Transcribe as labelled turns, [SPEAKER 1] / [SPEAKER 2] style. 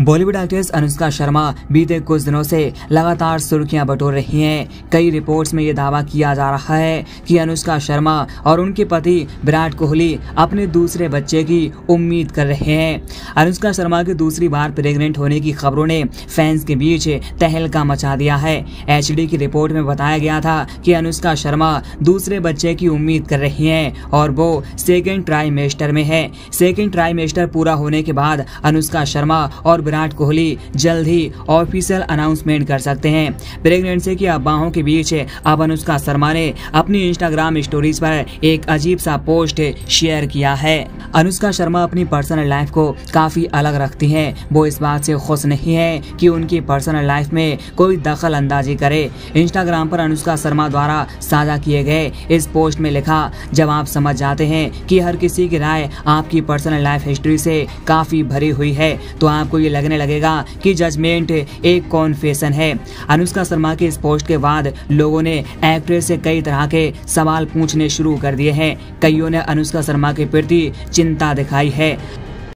[SPEAKER 1] Bollywood actress Anushka Sharma बीते कुछ दिनों से लगातार सुर्खियाँ बटोर रही हैं। कई रिपोर्ट्स में ये दावा किया जा रहा है कि अनुष्का शर्मा और उनके पति विराट कोहली अपने दूसरे बच्चे की उम्मीद कर रहे हैं। अनुष्का शर्मा के दूसरी बार प्रेग्नेंट होने की खबरों ने फैंस के बीच तहलका मचा दिया है। एचडी की रिपोर्ट में बताया गया था कि अनुष्का शर्मा दूसरे बच्चे की उम्मीद कर रही हैं और वो सेकेंड ट्राईमेस्टर में है। सेकेंड ट्राईमेस्टर पूरा होने के बाद अनुष्का शर्मा और विराट कोहली जल्द ही ऑफिशियल अनाउंसमेंट कर सकते हैं। प्रेगनेंसी की अफवाहों के बीच अब अनुष्का शर्मा ने अपनी इंस्टाग्राम स्टोरीज पर एक अजीब सा पोस्ट शेयर किया है। अनुष्का शर्मा अपनी पर्सनल लाइफ को काफ़ी अलग रखती हैं। वो इस बात से खुश नहीं है कि उनकी पर्सनल लाइफ में कोई दखल अंदाजी करे। इंस्टाग्राम पर अनुष्का शर्मा द्वारा साझा किए गए इस पोस्ट में लिखा, जब आप समझ जाते हैं कि हर किसी की राय आपकी पर्सनल लाइफ हिस्ट्री से काफ़ी भरी हुई है तो आपको ये लगने लगेगा कि जजमेंट एक कॉन्फेशन है। अनुष्का शर्मा के इस पोस्ट के बाद लोगों ने एक्ट्रेस से कई तरह के सवाल पूछने शुरू कर दिए हैं। कईयों ने अनुष्का शर्मा के प्रति चिंता दिखाई है।